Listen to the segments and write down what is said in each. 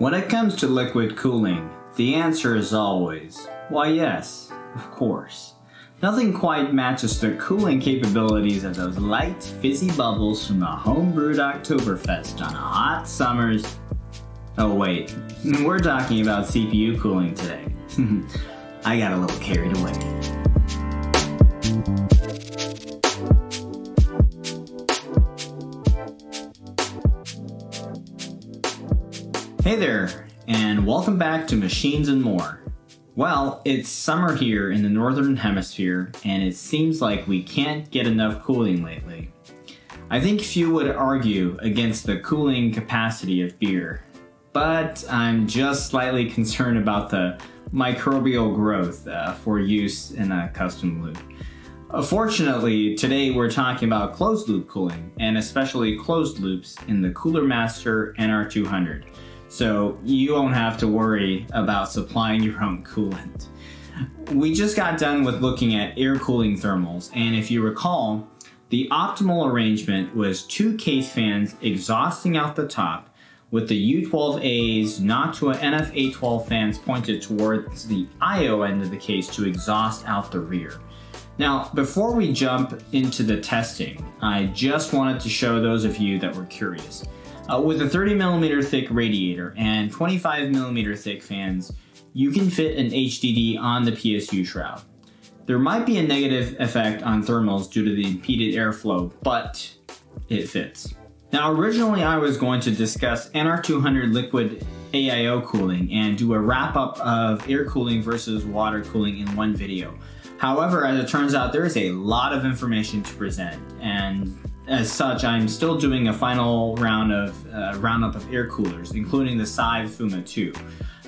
When it comes to liquid cooling, the answer is always, why yes, of course. Nothing quite matches the cooling capabilities of those light, fizzy bubbles from a homebrewed Oktoberfest on a hot summer's... Oh wait, we're talking about CPU cooling today. I got a little carried away. Hey there, and welcome back to Machines and More. Well, it's summer here in the Northern Hemisphere, and it seems like we can't get enough cooling lately. I think few would argue against the cooling capacity of beer, but I'm just slightly concerned about the microbial growth uh, for use in a custom loop. Uh, fortunately, today we're talking about closed loop cooling, and especially closed loops in the Cooler Master NR200 so you won't have to worry about supplying your own coolant. We just got done with looking at air cooling thermals, and if you recall, the optimal arrangement was two case fans exhausting out the top with the U12A's not Noctua NF-A12 fans pointed towards the IO end of the case to exhaust out the rear. Now, before we jump into the testing, I just wanted to show those of you that were curious. Uh, with a 30 millimeter thick radiator and 25 millimeter thick fans, you can fit an HDD on the PSU shroud. There might be a negative effect on thermals due to the impeded airflow, but it fits. Now originally I was going to discuss NR200 liquid AIO cooling and do a wrap up of air cooling versus water cooling in one video. However, as it turns out, there is a lot of information to present and as such, I'm still doing a final round of uh, roundup of air coolers, including the Scythe Fuma 2.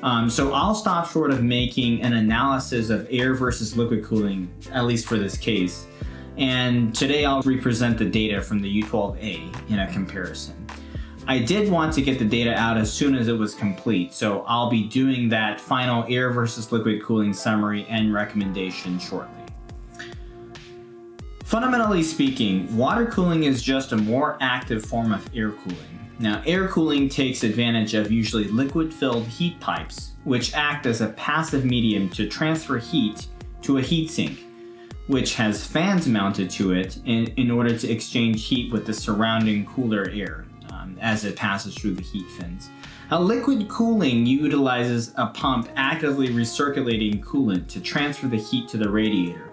Um, so I'll stop short of making an analysis of air versus liquid cooling, at least for this case. And today I'll represent the data from the U12A in a comparison. I did want to get the data out as soon as it was complete, so I'll be doing that final air versus liquid cooling summary and recommendation shortly. Fundamentally speaking, water cooling is just a more active form of air cooling. Now, air cooling takes advantage of usually liquid-filled heat pipes, which act as a passive medium to transfer heat to a heatsink, which has fans mounted to it in, in order to exchange heat with the surrounding cooler air um, as it passes through the heat fins. Now, liquid cooling utilizes a pump actively recirculating coolant to transfer the heat to the radiator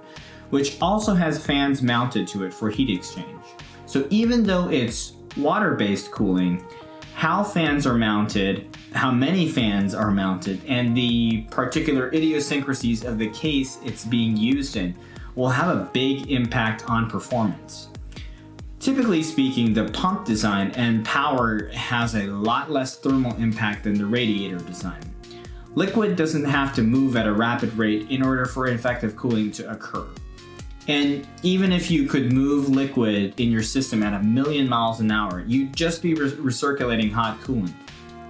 which also has fans mounted to it for heat exchange. So even though it's water-based cooling, how fans are mounted, how many fans are mounted, and the particular idiosyncrasies of the case it's being used in will have a big impact on performance. Typically speaking, the pump design and power has a lot less thermal impact than the radiator design. Liquid doesn't have to move at a rapid rate in order for effective cooling to occur. And even if you could move liquid in your system at a million miles an hour, you'd just be re recirculating hot coolant,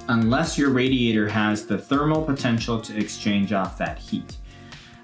unless your radiator has the thermal potential to exchange off that heat.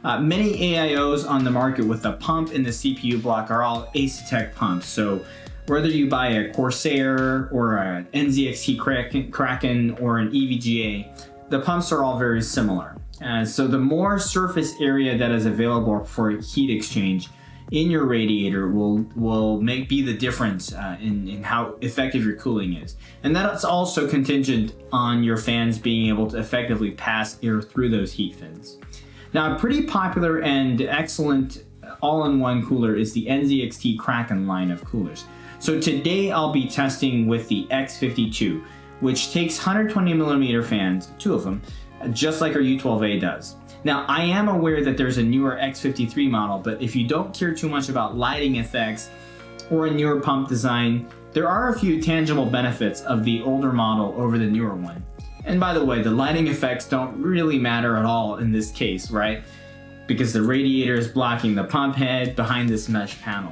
Uh, many AIOs on the market with the pump in the CPU block are all Asetek pumps, so whether you buy a Corsair or an NZXT Kraken or an EVGA, the pumps are all very similar. Uh, so the more surface area that is available for heat exchange, in your radiator will will make be the difference uh, in, in how effective your cooling is. And that's also contingent on your fans being able to effectively pass air through those heat fins. Now, a pretty popular and excellent all-in-one cooler is the NZXT Kraken line of coolers. So today I'll be testing with the X52, which takes 120 millimeter fans, two of them, just like our U12A does. Now, I am aware that there's a newer X53 model, but if you don't care too much about lighting effects or a newer pump design, there are a few tangible benefits of the older model over the newer one. And by the way, the lighting effects don't really matter at all in this case, right? Because the radiator is blocking the pump head behind this mesh panel.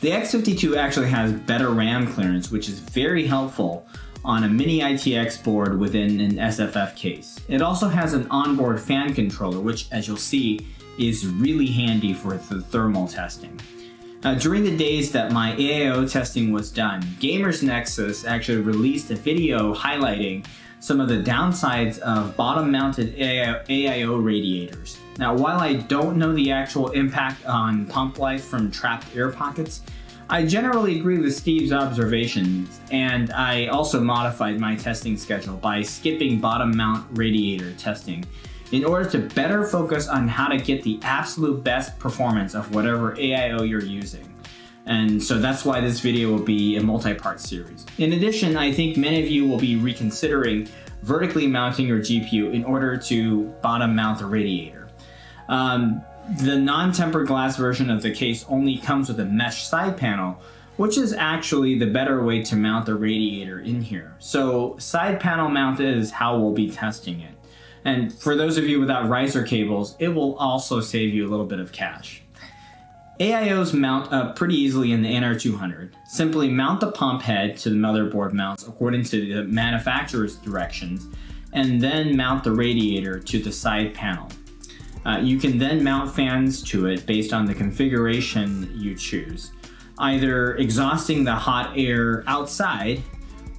The X52 actually has better RAM clearance, which is very helpful on a mini ITX board within an SFF case. It also has an onboard fan controller, which as you'll see, is really handy for the thermal testing. Uh, during the days that my AIO testing was done, Gamers Nexus actually released a video highlighting some of the downsides of bottom mounted AIO radiators. Now, while I don't know the actual impact on pump life from trapped air pockets, I generally agree with Steve's observations, and I also modified my testing schedule by skipping bottom mount radiator testing in order to better focus on how to get the absolute best performance of whatever AIO you're using. And so that's why this video will be a multi-part series. In addition, I think many of you will be reconsidering vertically mounting your GPU in order to bottom mount the radiator. Um, the non-tempered glass version of the case only comes with a mesh side panel, which is actually the better way to mount the radiator in here. So side panel mount is how we'll be testing it. And for those of you without riser cables, it will also save you a little bit of cash. AIOs mount up pretty easily in the NR200. Simply mount the pump head to the motherboard mounts according to the manufacturer's directions, and then mount the radiator to the side panel. Uh, you can then mount fans to it based on the configuration you choose, either exhausting the hot air outside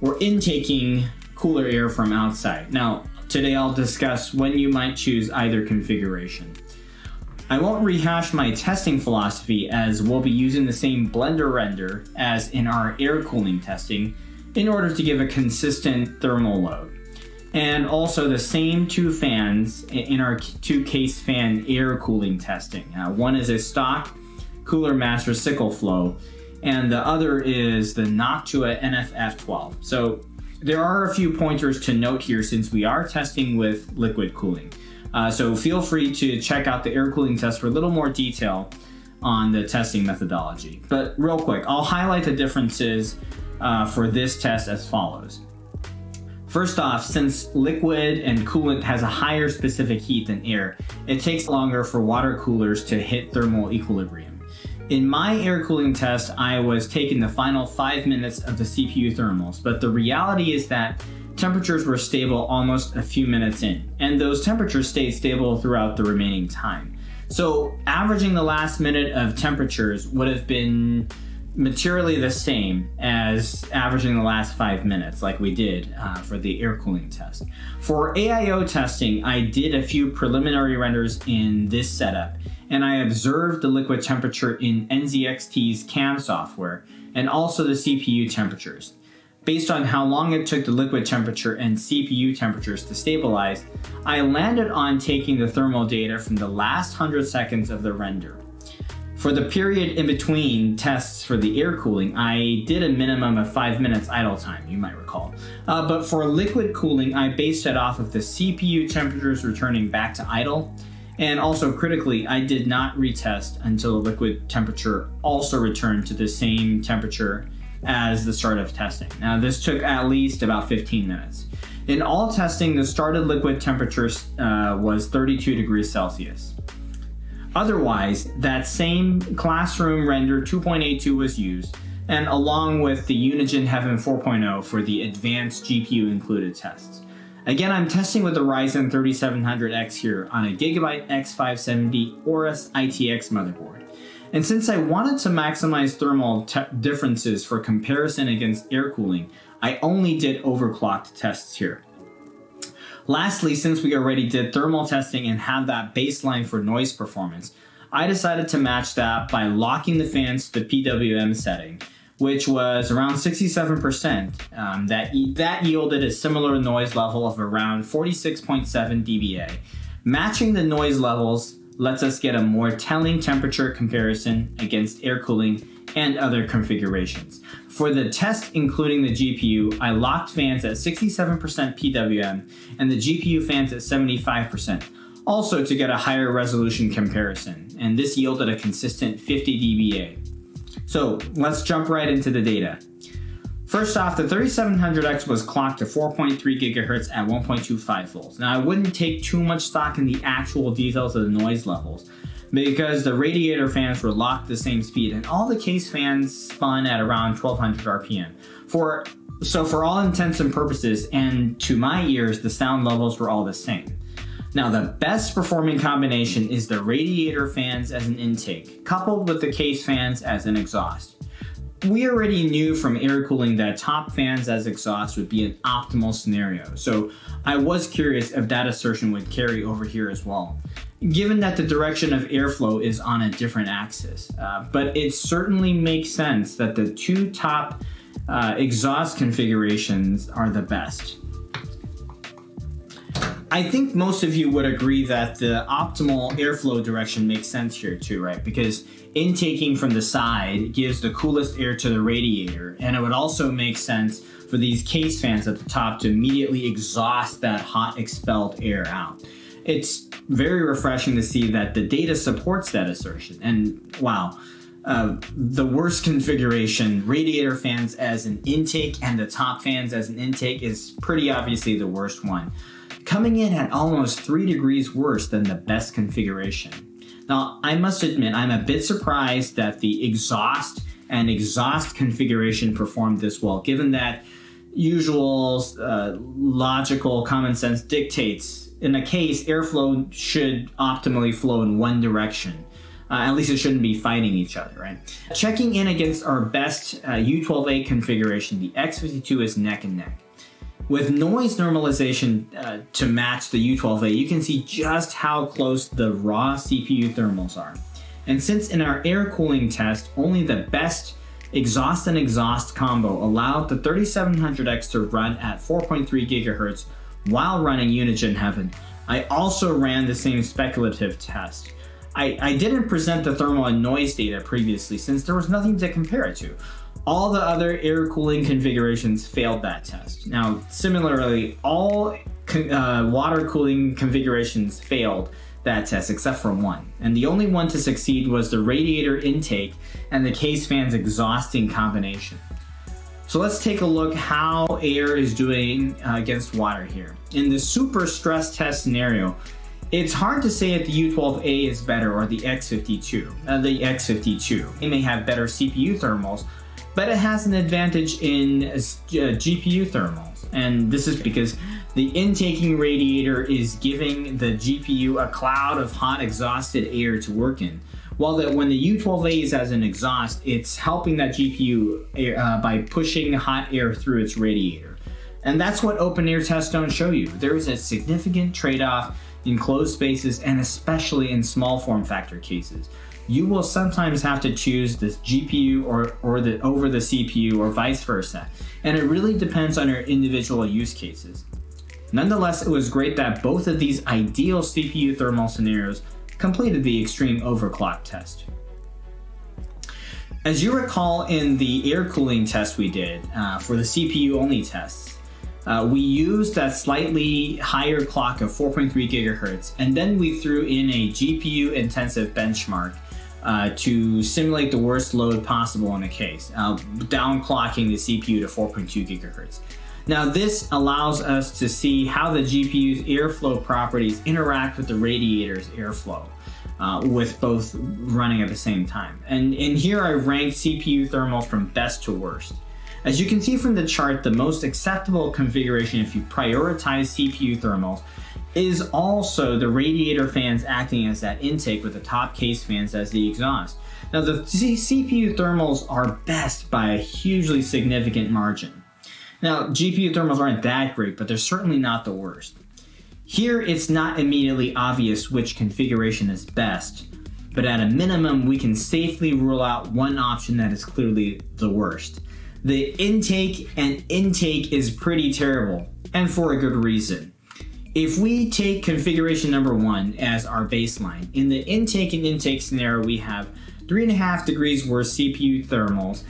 or intaking cooler air from outside. Now, Today I'll discuss when you might choose either configuration. I won't rehash my testing philosophy as we'll be using the same Blender render as in our air cooling testing in order to give a consistent thermal load. And also the same two fans in our two case fan air cooling testing. Uh, one is a stock Cooler Master Sickle Flow, and the other is the Noctua NFF12. So there are a few pointers to note here since we are testing with liquid cooling. Uh, so feel free to check out the air cooling test for a little more detail on the testing methodology. But real quick, I'll highlight the differences uh, for this test as follows. First off, since liquid and coolant has a higher specific heat than air, it takes longer for water coolers to hit thermal equilibrium. In my air cooling test, I was taking the final five minutes of the CPU thermals, but the reality is that temperatures were stable almost a few minutes in, and those temperatures stayed stable throughout the remaining time. So averaging the last minute of temperatures would have been materially the same as averaging the last five minutes like we did uh, for the air cooling test. For AIO testing, I did a few preliminary renders in this setup and I observed the liquid temperature in NZXT's CAM software and also the CPU temperatures. Based on how long it took the liquid temperature and CPU temperatures to stabilize, I landed on taking the thermal data from the last 100 seconds of the render. For the period in between tests for the air cooling, I did a minimum of 5 minutes idle time, you might recall. Uh, but for liquid cooling, I based it off of the CPU temperatures returning back to idle and also critically, I did not retest until the liquid temperature also returned to the same temperature as the start of testing. Now this took at least about 15 minutes. In all testing, the started liquid temperature uh, was 32 degrees Celsius. Otherwise, that same classroom render 2.82 was used, and along with the Unigine Heaven 4.0 for the advanced GPU included tests. Again, I'm testing with the Ryzen 3700X here on a Gigabyte X570 Aorus ITX motherboard. And since I wanted to maximize thermal differences for comparison against air cooling, I only did overclocked tests here. Lastly, since we already did thermal testing and have that baseline for noise performance, I decided to match that by locking the fans to the PWM setting which was around 67%. Um, that, that yielded a similar noise level of around 46.7 dBA. Matching the noise levels lets us get a more telling temperature comparison against air cooling and other configurations. For the test including the GPU, I locked fans at 67% PWM and the GPU fans at 75%, also to get a higher resolution comparison, and this yielded a consistent 50 dBA. So let's jump right into the data. First off, the 3700X was clocked to 4.3 gigahertz at 1.25 volts. Now I wouldn't take too much stock in the actual details of the noise levels because the radiator fans were locked the same speed and all the case fans spun at around 1200 RPM. For so for all intents and purposes and to my ears, the sound levels were all the same. Now, the best performing combination is the radiator fans as an intake, coupled with the case fans as an exhaust. We already knew from air cooling that top fans as exhaust would be an optimal scenario, so I was curious if that assertion would carry over here as well, given that the direction of airflow is on a different axis. Uh, but it certainly makes sense that the two top uh, exhaust configurations are the best. I think most of you would agree that the optimal airflow direction makes sense here too, right? Because intaking from the side gives the coolest air to the radiator, and it would also make sense for these case fans at the top to immediately exhaust that hot expelled air out. It's very refreshing to see that the data supports that assertion, and wow. Uh, the worst configuration, radiator fans as an intake and the top fans as an intake, is pretty obviously the worst one coming in at almost 3 degrees worse than the best configuration. Now, I must admit, I'm a bit surprised that the exhaust and exhaust configuration performed this well, given that usual uh, logical common sense dictates in a case airflow should optimally flow in one direction. Uh, at least it shouldn't be fighting each other, right? Checking in against our best uh, U12A configuration, the X52 is neck and neck. With noise normalization uh, to match the U12A, you can see just how close the raw CPU thermals are. And since in our air cooling test, only the best exhaust and exhaust combo allowed the 3700X to run at 4.3 gigahertz while running Unigine Heaven, I also ran the same speculative test. I, I didn't present the thermal and noise data previously since there was nothing to compare it to. All the other air cooling configurations failed that test. Now, similarly, all uh, water cooling configurations failed that test except for one. And the only one to succeed was the radiator intake and the case fan's exhausting combination. So let's take a look how air is doing uh, against water here. In the super stress test scenario, it's hard to say if the U12A is better or the X52. Uh, the X52. It may have better CPU thermals, but it has an advantage in uh, GPU thermals. And this is because the intaking radiator is giving the GPU a cloud of hot exhausted air to work in. While the, when the U12A is as an exhaust, it's helping that GPU uh, by pushing hot air through its radiator. And that's what open air tests don't show you. There is a significant trade-off in closed spaces and especially in small form factor cases you will sometimes have to choose this GPU or, or the over the CPU or vice versa. And it really depends on your individual use cases. Nonetheless, it was great that both of these ideal CPU thermal scenarios completed the extreme overclock test. As you recall in the air cooling test we did uh, for the CPU only tests, uh, we used a slightly higher clock of 4.3 gigahertz, and then we threw in a GPU intensive benchmark uh, to simulate the worst load possible in a case, uh, downclocking the CPU to 4.2 gigahertz. Now this allows us to see how the GPU's airflow properties interact with the radiator's airflow. Uh, with both running at the same time. And, and here I ranked CPU thermals from best to worst. As you can see from the chart, the most acceptable configuration if you prioritize CPU thermals is also the radiator fans acting as that intake with the top case fans as the exhaust. Now the CPU thermals are best by a hugely significant margin. Now GPU thermals aren't that great, but they're certainly not the worst. Here it's not immediately obvious which configuration is best, but at a minimum we can safely rule out one option that is clearly the worst. The intake and intake is pretty terrible, and for a good reason. If we take configuration number one as our baseline, in the intake and intake scenario, we have three and a half degrees worse CPU thermals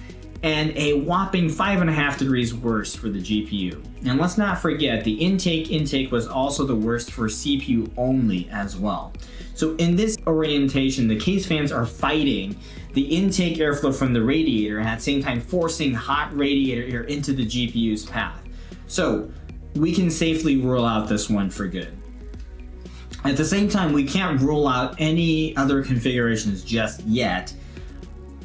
and a whopping five and a half degrees worse for the GPU. And let's not forget, the intake intake was also the worst for CPU only as well. So in this orientation, the case fans are fighting the intake airflow from the radiator and at the same time forcing hot radiator air into the GPU's path. So we can safely rule out this one for good. At the same time, we can't rule out any other configurations just yet.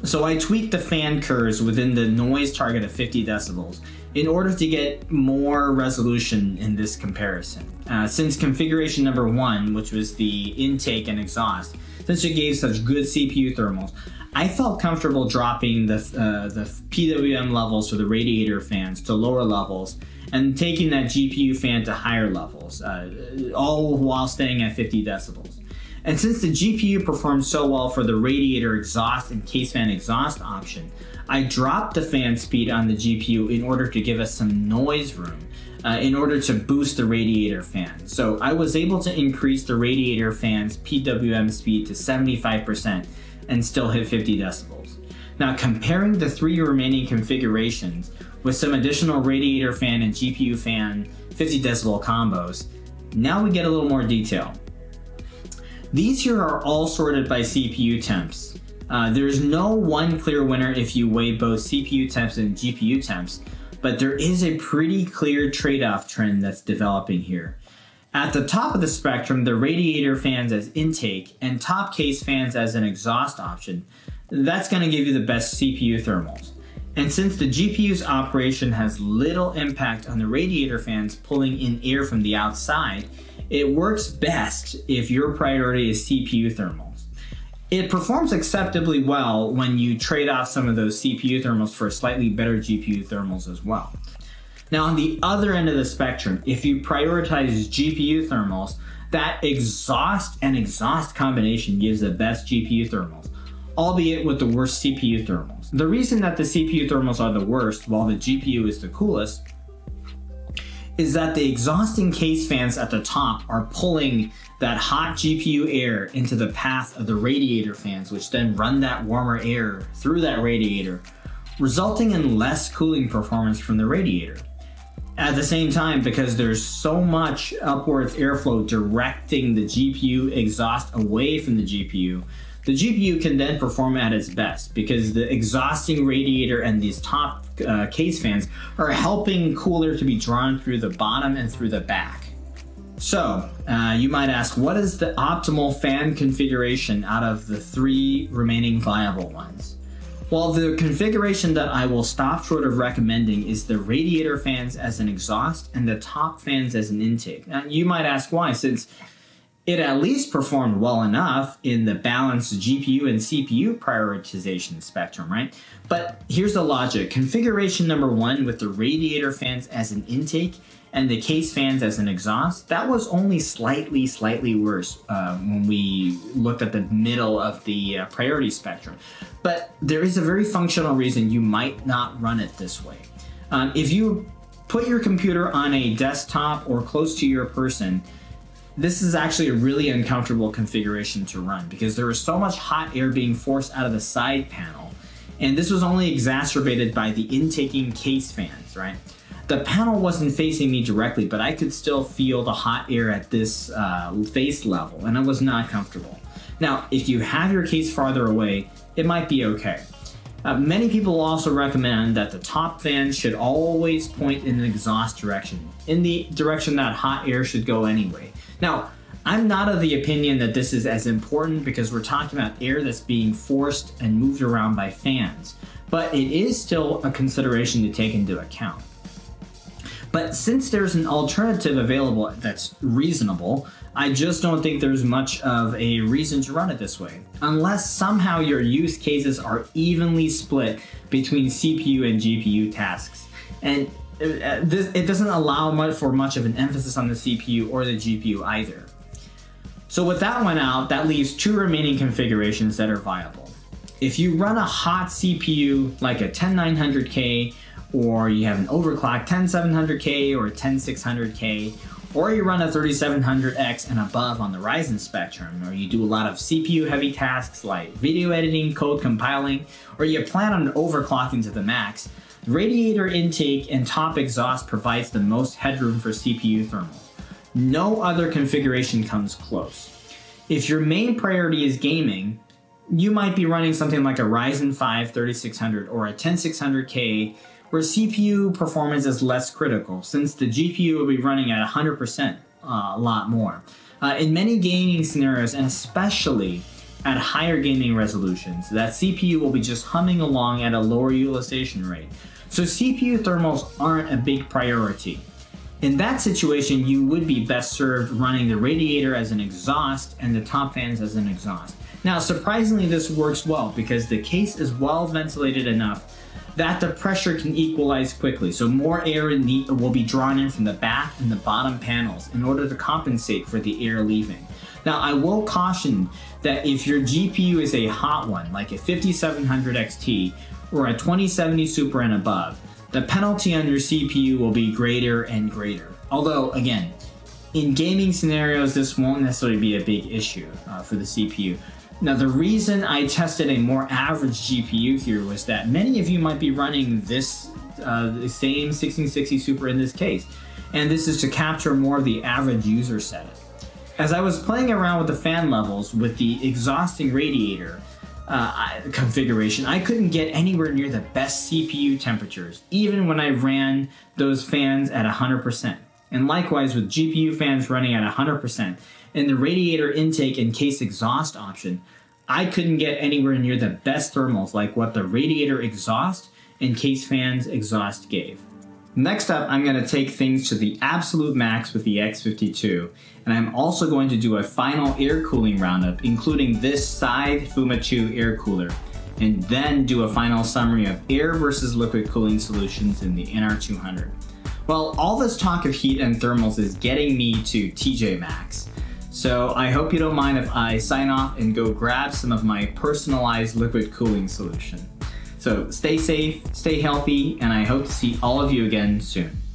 So I tweaked the fan curves within the noise target of 50 decibels. in order to get more resolution in this comparison. Uh, since configuration number one, which was the intake and exhaust, since it gave such good CPU thermals, I felt comfortable dropping the, uh, the PWM levels for the radiator fans to lower levels and taking that GPU fan to higher levels, uh, all while staying at 50 decibels. And since the GPU performed so well for the radiator exhaust and case fan exhaust option, I dropped the fan speed on the GPU in order to give us some noise room. Uh, in order to boost the radiator fan. So I was able to increase the radiator fan's PWM speed to 75% and still hit 50 decibels. Now comparing the three remaining configurations with some additional radiator fan and GPU fan 50 decibel combos, now we get a little more detail. These here are all sorted by CPU temps. Uh, there's no one clear winner if you weigh both CPU temps and GPU temps, but there is a pretty clear trade-off trend that's developing here. At the top of the spectrum, the radiator fans as intake and top case fans as an exhaust option, that's going to give you the best CPU thermals. And since the GPU's operation has little impact on the radiator fans pulling in air from the outside, it works best if your priority is CPU thermals. It performs acceptably well when you trade off some of those CPU thermals for slightly better GPU thermals as well. Now on the other end of the spectrum, if you prioritize GPU thermals, that exhaust and exhaust combination gives the best GPU thermals, albeit with the worst CPU thermals. The reason that the CPU thermals are the worst while the GPU is the coolest is that the exhausting case fans at the top are pulling that hot GPU air into the path of the radiator fans, which then run that warmer air through that radiator, resulting in less cooling performance from the radiator. At the same time, because there's so much upwards airflow directing the GPU exhaust away from the GPU, the GPU can then perform at its best because the exhausting radiator and these top uh, case fans are helping cooler to be drawn through the bottom and through the back. So, uh, you might ask, what is the optimal fan configuration out of the three remaining viable ones? Well, the configuration that I will stop short of recommending is the radiator fans as an exhaust and the top fans as an intake. Now, you might ask why, since it at least performed well enough in the balanced GPU and CPU prioritization spectrum, right? But here's the logic. Configuration number one with the radiator fans as an intake and the case fans as an exhaust, that was only slightly, slightly worse uh, when we looked at the middle of the uh, priority spectrum. But there is a very functional reason you might not run it this way. Um, if you put your computer on a desktop or close to your person, this is actually a really uncomfortable configuration to run because there is so much hot air being forced out of the side panel. And this was only exacerbated by the intaking case fans, right? The panel wasn't facing me directly, but I could still feel the hot air at this uh, face level, and I was not comfortable. Now, if you have your case farther away, it might be okay. Uh, many people also recommend that the top fan should always point in an exhaust direction, in the direction that hot air should go anyway. Now, I'm not of the opinion that this is as important because we're talking about air that's being forced and moved around by fans, but it is still a consideration to take into account. But since there's an alternative available that's reasonable, I just don't think there's much of a reason to run it this way. Unless somehow your use cases are evenly split between CPU and GPU tasks. And uh, this, it doesn't allow much for much of an emphasis on the CPU or the GPU either. So with that one out, that leaves two remaining configurations that are viable. If you run a hot CPU like a 10900K, or you have an overclock 10700K or a 10600K, or you run a 3700X and above on the Ryzen spectrum, or you do a lot of CPU heavy tasks like video editing, code compiling, or you plan on overclocking to the max, Radiator intake and top exhaust provides the most headroom for CPU thermal. No other configuration comes close. If your main priority is gaming, you might be running something like a Ryzen 5 3600 or a 10600K where CPU performance is less critical since the GPU will be running at 100% uh, a lot more. Uh, in many gaming scenarios, and especially at higher gaming resolutions, that CPU will be just humming along at a lower utilization rate, So CPU thermals aren't a big priority. In that situation, you would be best served running the radiator as an exhaust and the top fans as an exhaust. Now, surprisingly, this works well because the case is well ventilated enough that the pressure can equalize quickly. So more air will be drawn in from the back and the bottom panels in order to compensate for the air leaving. Now, I will caution that if your GPU is a hot one, like a 5700 XT or a 2070 Super and above, the penalty on your CPU will be greater and greater. Although, again, in gaming scenarios, this won't necessarily be a big issue uh, for the CPU. Now, the reason I tested a more average GPU here was that many of you might be running this uh, the same 1660 Super in this case, and this is to capture more of the average user setup. As I was playing around with the fan levels with the exhausting radiator, uh, configuration, I couldn't get anywhere near the best CPU temperatures, even when I ran those fans at 100%. And likewise with GPU fans running at 100%, and the radiator intake and case exhaust option, I couldn't get anywhere near the best thermals like what the radiator exhaust and case fans exhaust gave. Next up, I'm going to take things to the absolute max with the X52, and I'm also going to do a final air cooling roundup, including this Scythe Fuma 2 air cooler, and then do a final summary of air versus liquid cooling solutions in the NR200. Well, all this talk of heat and thermals is getting me to Tjmax. So I hope you don't mind if I sign off and go grab some of my personalized liquid cooling solution. So stay safe, stay healthy, and I hope to see all of you again soon.